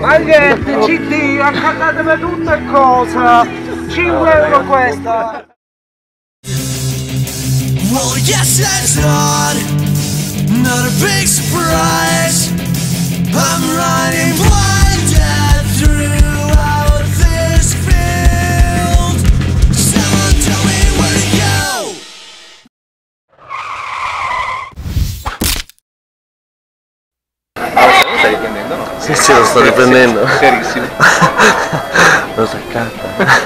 Magliette, CD, accattatemi tutte cosa! 5 euro questa! Well, yes, that's not, not a big surprise. I'm running blinded Sì, sì, lo sto riprendendo. Serissimo. L'ho saccata.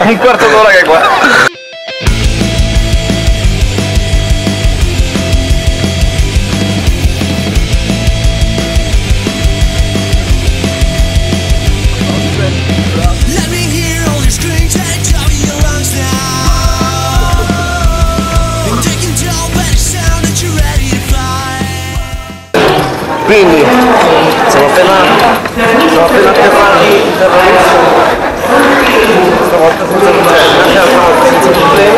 Un quarto d'ora che è Quindi, siamo appena, siamo appena atterrati in terrorismo. Stavolta senza problemi, anche volta senza problemi.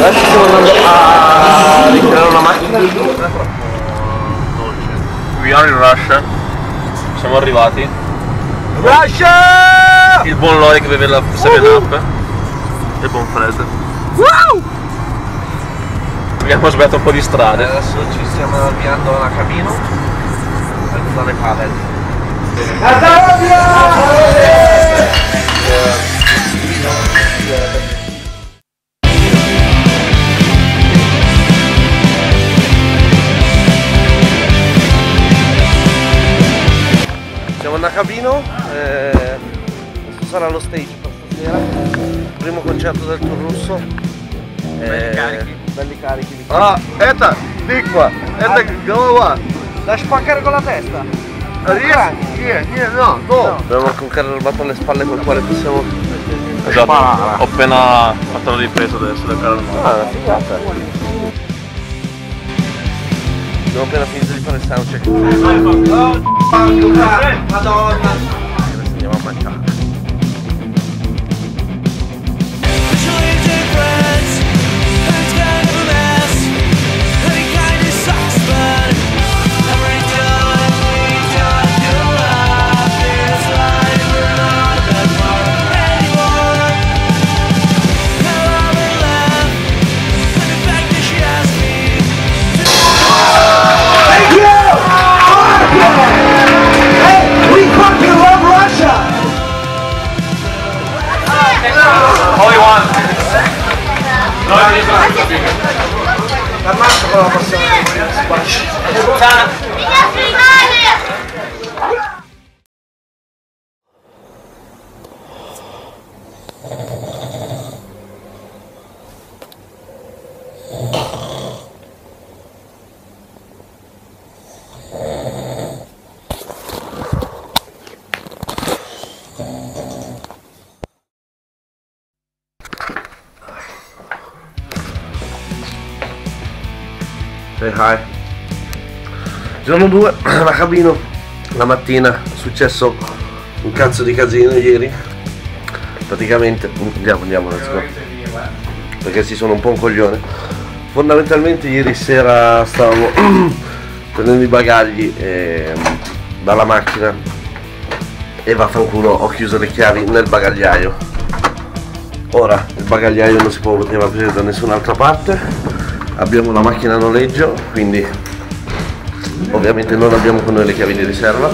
Adesso stiamo andando a ritirare una macchina. We are in Russia. Siamo arrivati. Russia! Il buon Lori che beve la 7-Up. E il buon Fred. Abbiamo sbagliato un po' di strade. Adesso ci stiamo avviando alla cabino per fare padel. Siamo a cabino, eh, questo sarà lo stage per stasera, primo concerto del tour russo. Belli carichi. Belli carichi. di- Ah, это, тыква, это голова. Da spaccare con la testa. Ria, ria, ria, no, no. no. Dobbiamo comunque rubato alle spalle col quale possiamo... Esatto, ho appena fatto la ripresa adesso del carro armato. Ah, una figata. Abbiamo appena finito di fare il soundcheck. Oh, madonna! Adesso andiamo a mangiare. Say hi. Giorno 2, la cabino. La mattina è successo un cazzo di casino ieri. Praticamente, andiamo, andiamo, let's. Perché si sono un po' un coglione. Fondamentalmente ieri sera stavamo prendendo i bagagli ehm, dalla macchina e vaffanculo ho chiuso le chiavi nel bagagliaio. Ora il bagagliaio non si poteva aprire da nessun'altra parte. Abbiamo la macchina a noleggio, quindi ovviamente non abbiamo con noi le chiavi di riserva.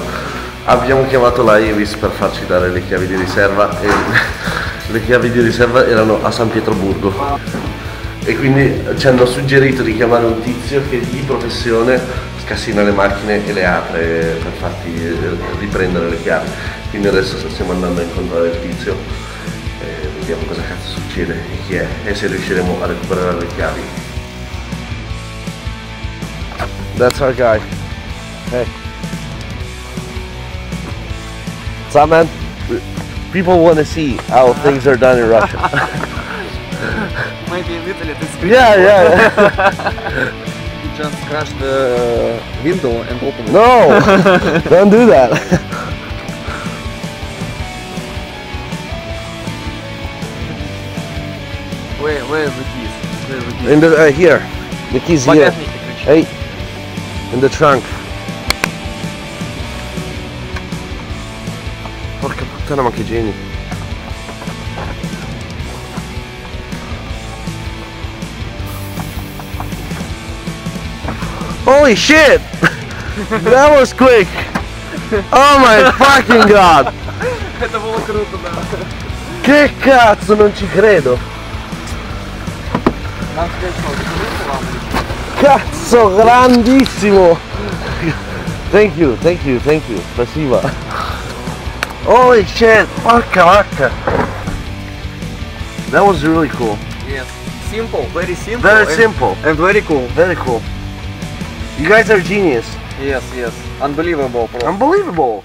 Abbiamo chiamato la Ivis per farci dare le chiavi di riserva e le chiavi di riserva erano a San Pietroburgo. E quindi ci hanno suggerito di chiamare un tizio che di professione scassina le macchine e le apre per farti eh, riprendere le chiavi. Quindi adesso stiamo andando a incontrare il tizio e vediamo cosa cazzo succede e chi è e se riusciremo a recuperare le chiavi. That's our guy. Hey. What's up, man? People want to see how uh-huh. things are done in Russia. Maybe in Italy it's good. Yeah, yeah. you just crash the window and open it. No! Don't do that. Where, where are the keys? Where are the keys? In the, uh, here. The keys here. Hey. in the trunk. Porca puttana ma che geni. Holy shit! That was quick! Oh my fucking god! Che cazzo non ci credo. Cazzo, grandissimo! Thank you, thank you, thank you, spasiba. Holy shit, porca vacca. That was really cool. Yes, simple, very simple. Very and, simple. And very cool. Very cool. You guys are genius. Yes, yes. Unbelievable, bro. Unbelievable.